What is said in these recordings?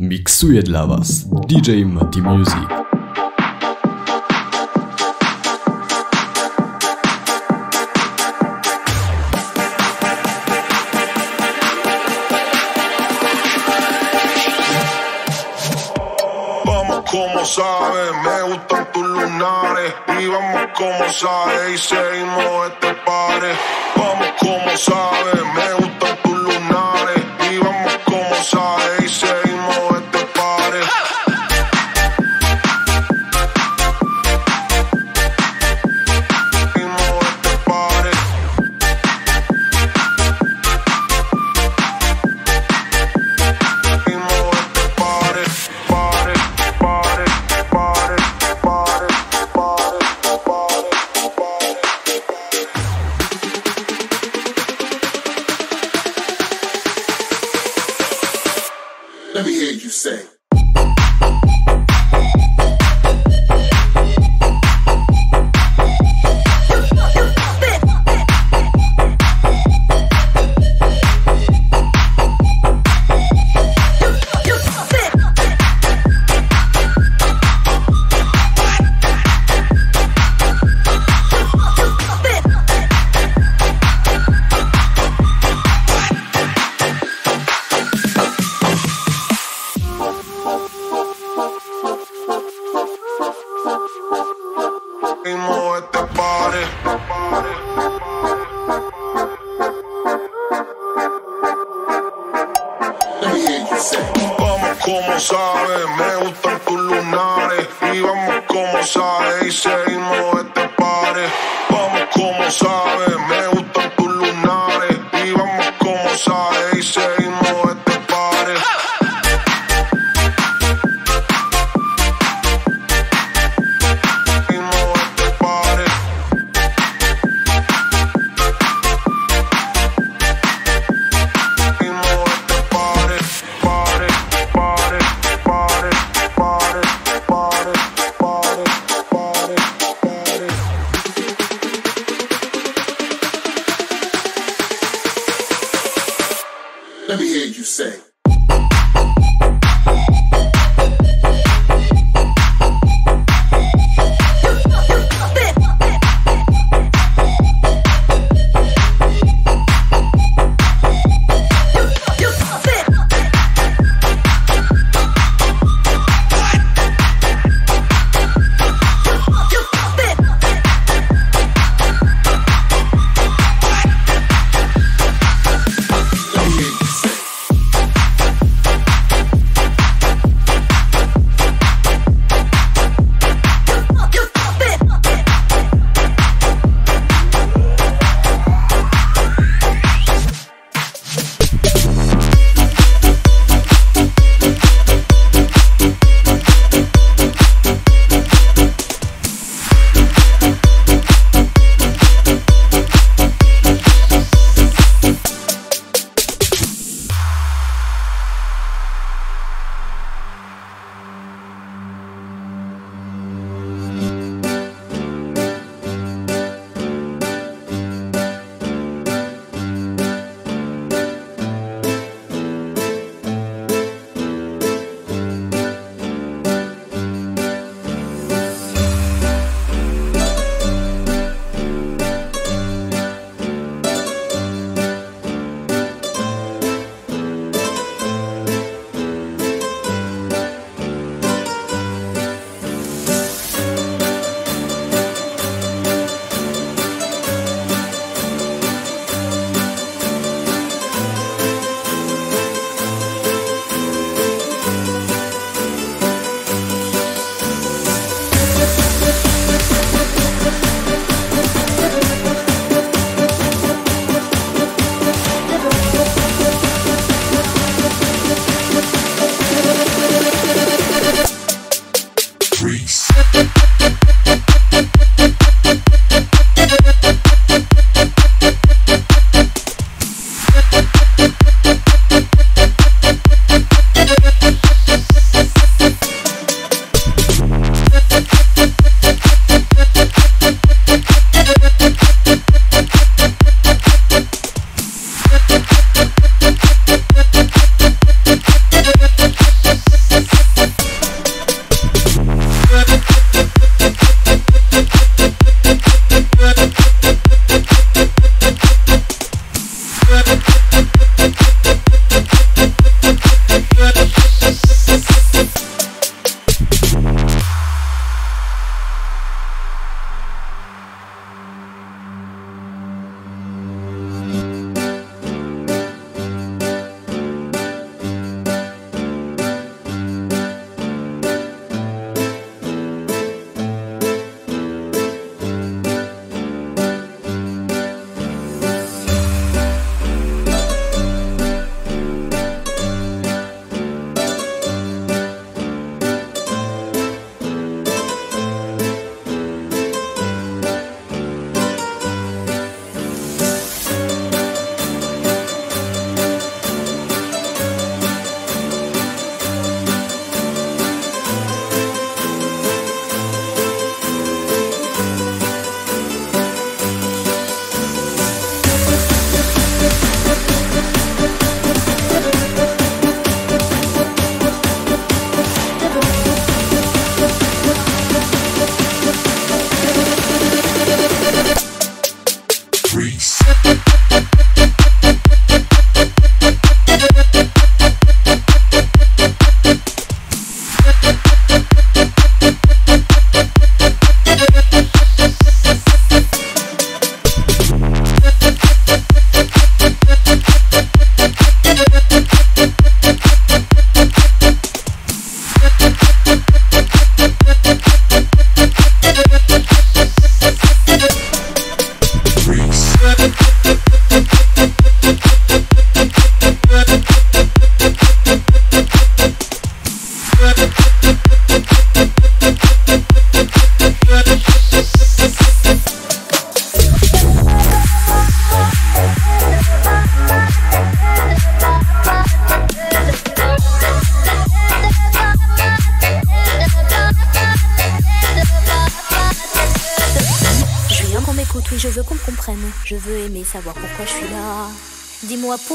Miksuje dla Was DJ Mati Music. Vamos como sabes, me gustan tus lunares y vamos como sabes y seguimos este pare. Vamos como sabes, me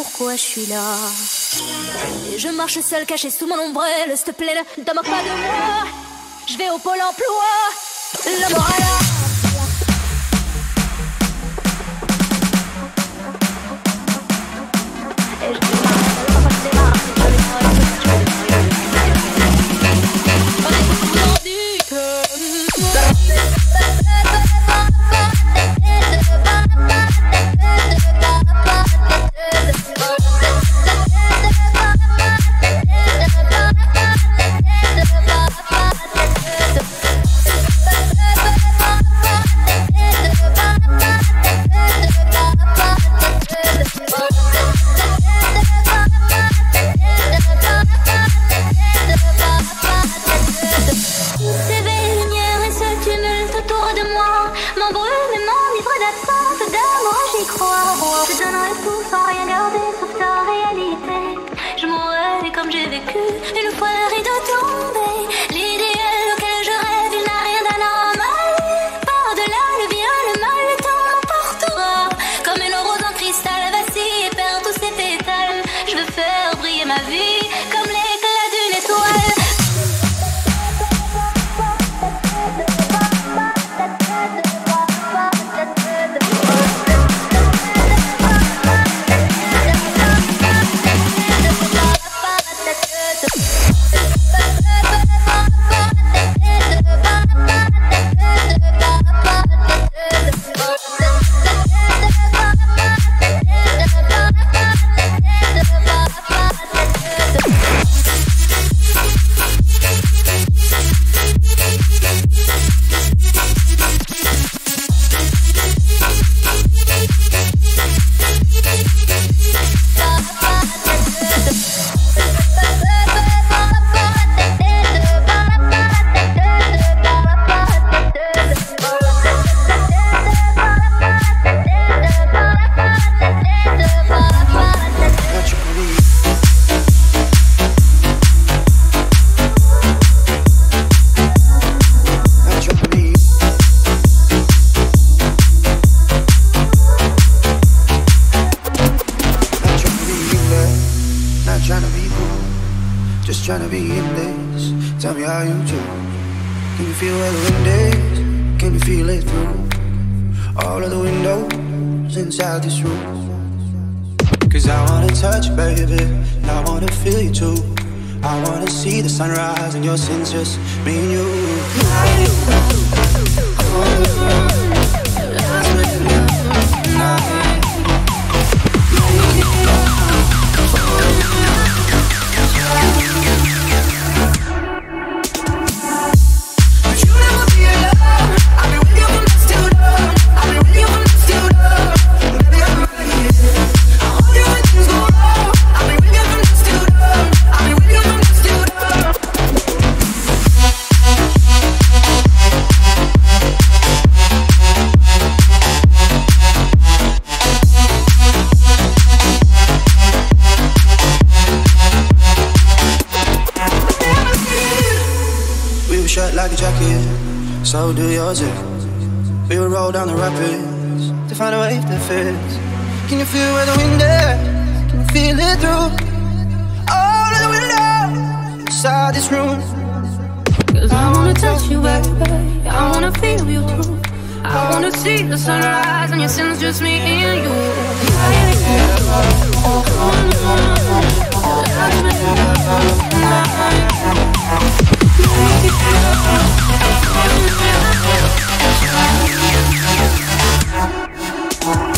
pourquoi je suis là. Je marche seul caché sous mon ombrelle. S'il te plaît, ne donne pas de moi. Je vais au pôle emploi. La morale. trying to be in this. Tell me how you do. Can you feel where the wind is? Can you feel it through All of the windows inside this room? Cause I wanna touch you, baby. I wanna feel you too. I wanna see the sunrise and your sins just me and you. like a jacket, so do yours if we will roll down the rapids to find a wave that fits. Can you feel where the wind is? Can you feel it through all of the windows inside this room? Cause I wanna touch you, baby. I wanna feel you too. I wanna see the sunrise and your sins just me and you. Yeah, yeah, yeah. Thank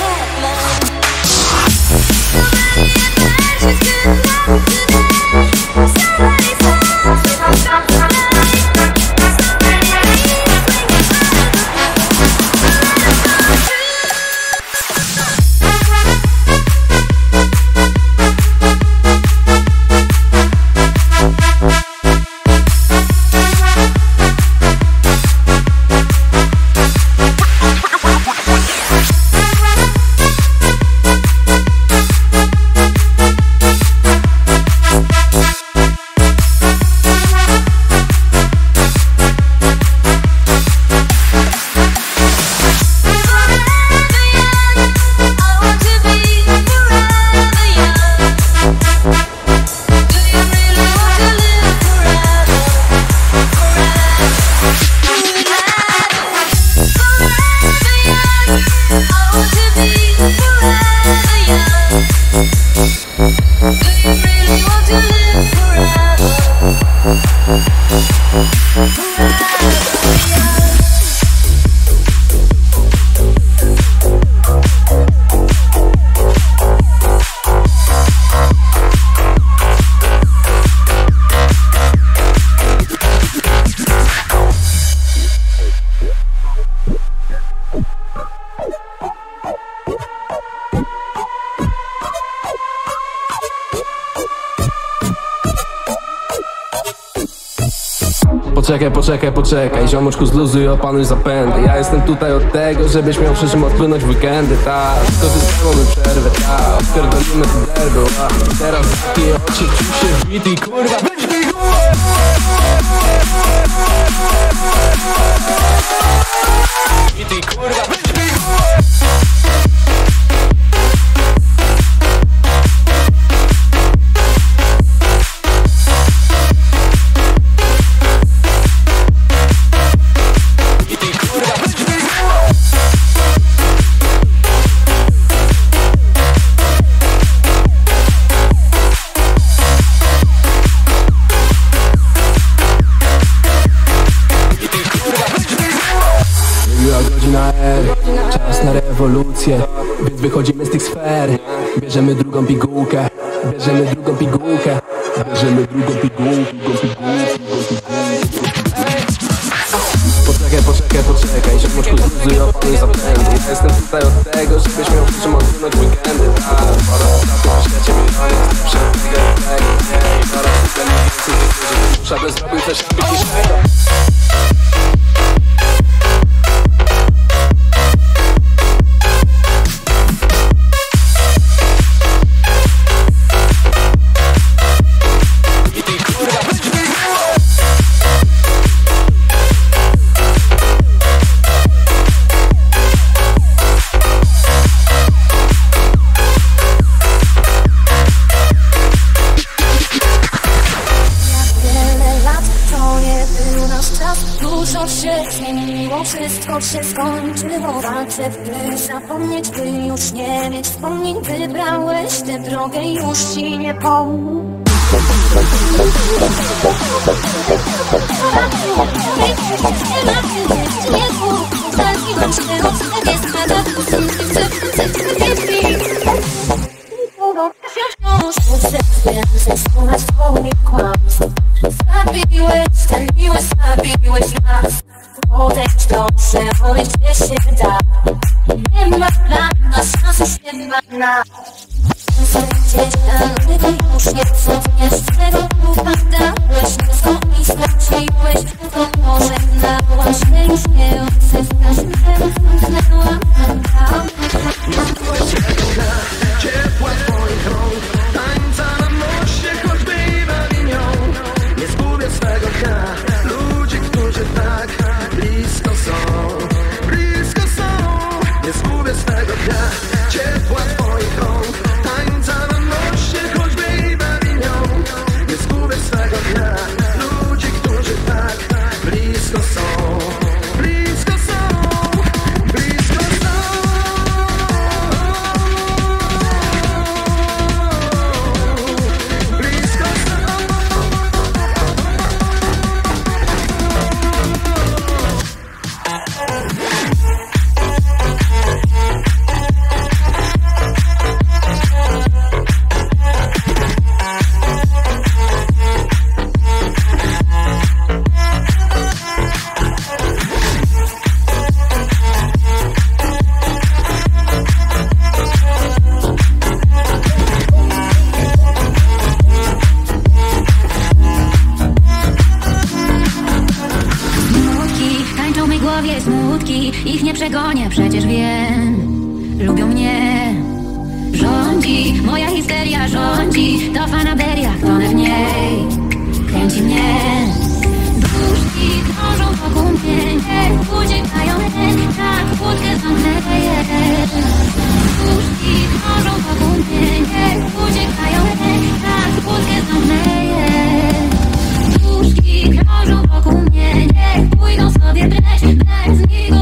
Check. love you. Poczekaj, poczekaj, Ziomuszku zluzuj, opanuj zapędy. Ja jestem tutaj od tego, żebyś miał przy czym odpłynąć weekendy, ta Skorzystamy przerwę, ta Odpierdolimy to derby, a Teraz takie oczy, czuł się wbity i kurwa Weź mi kurwa, Walczę, by zapomnieć, by już nie mieć wspomnień Wybrałeś tę drogę, już ci nie pomógł głowie smutki Ich nie przegonię, przecież wiem. Lubią mnie. Rządzi, moja histeria rządzi To fanaberia, tonę w niej Kręci mnie. Duszki krążą wokół mnie Uciekają mnie, jak łódkę zamknęję Duszki krążą wokół mnie Uciekają mnie, jak łódkę zamknęję Duszki krążą wokół mnie, e não solve these black, black.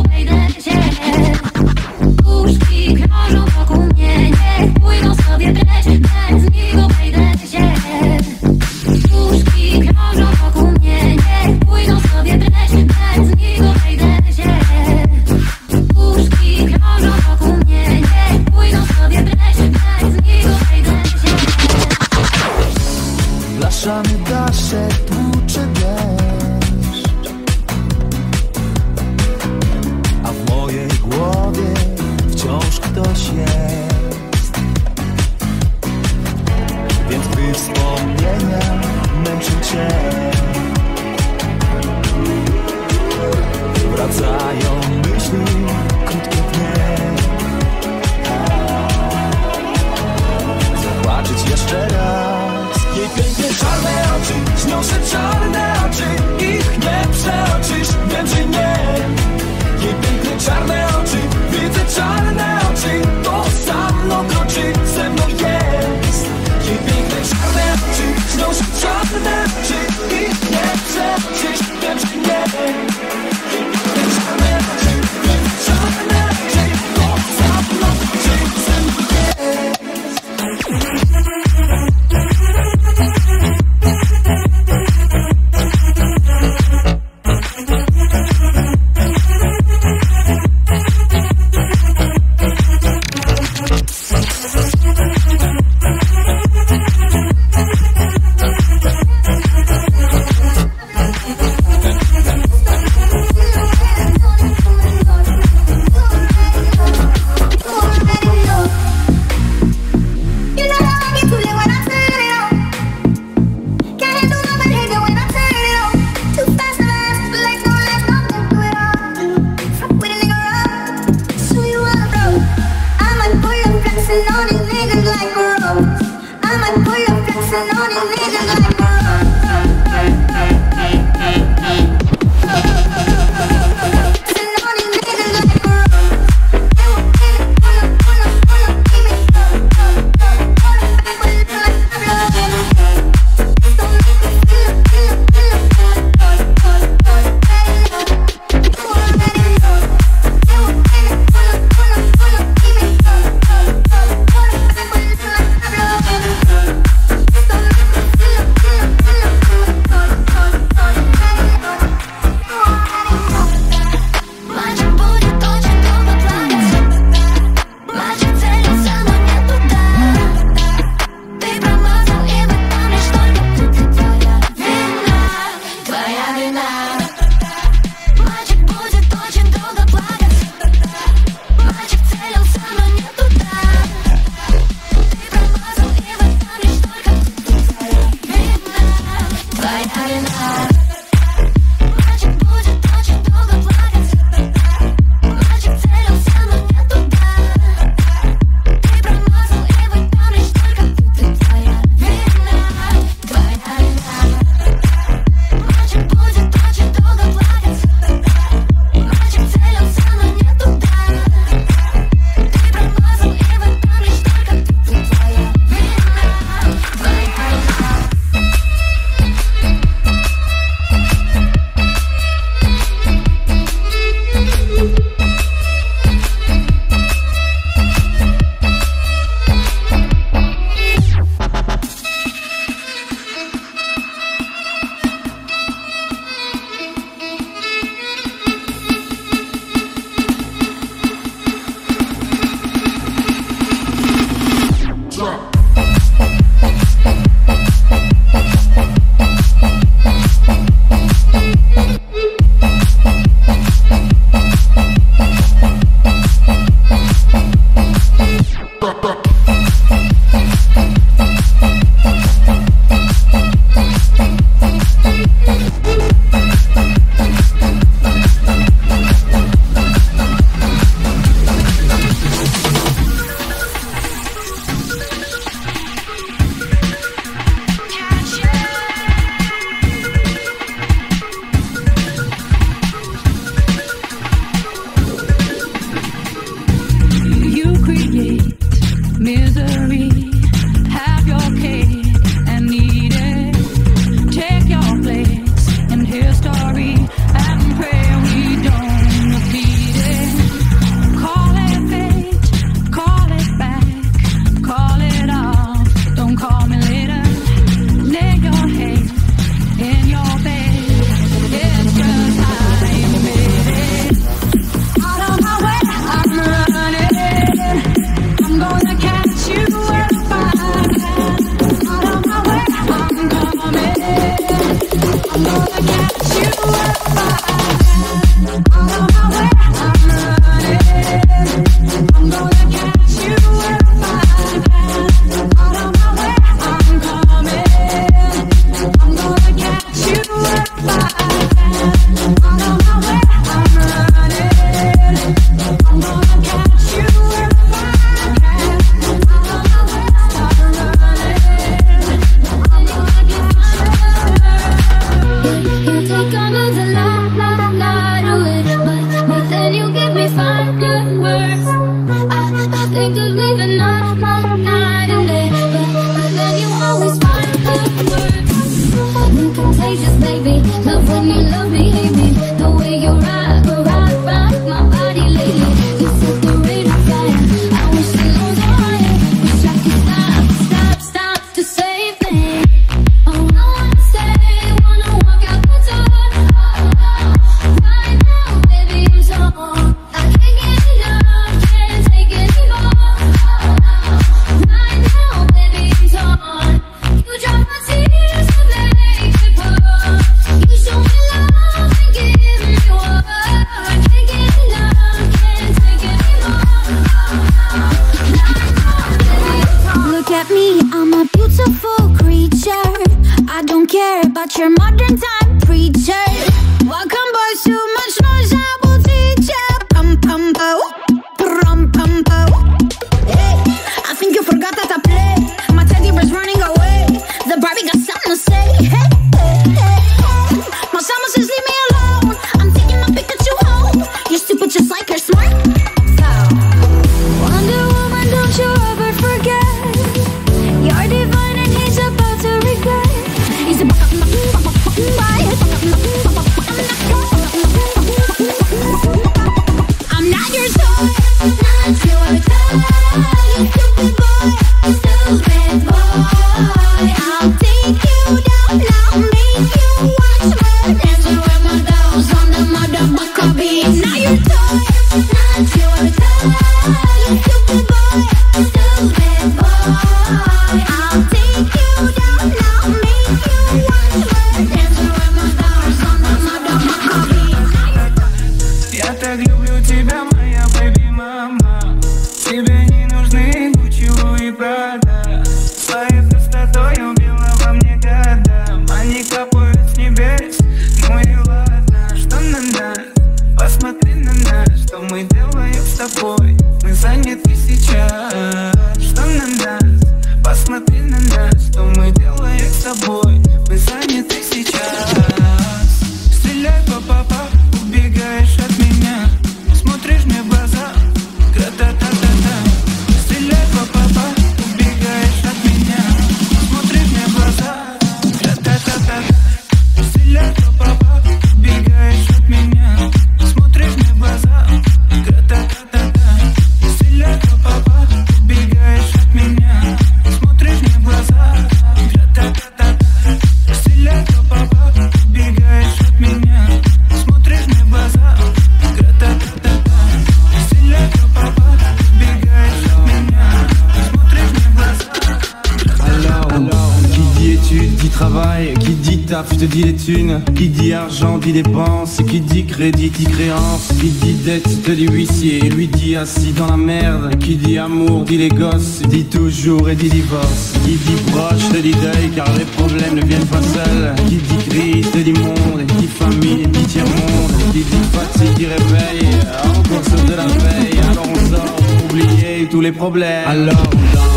gosse, dit toujours et dit divorce. Qui dit proche te dit deuil car les problèmes ne viennent pas seuls. Qui dit crise te dit monde, qui dit famine, dit tiers monde. Qui dit fatigue, qui réveille, encore sur de la veille. Alors on sort pour tous les problèmes. Alors.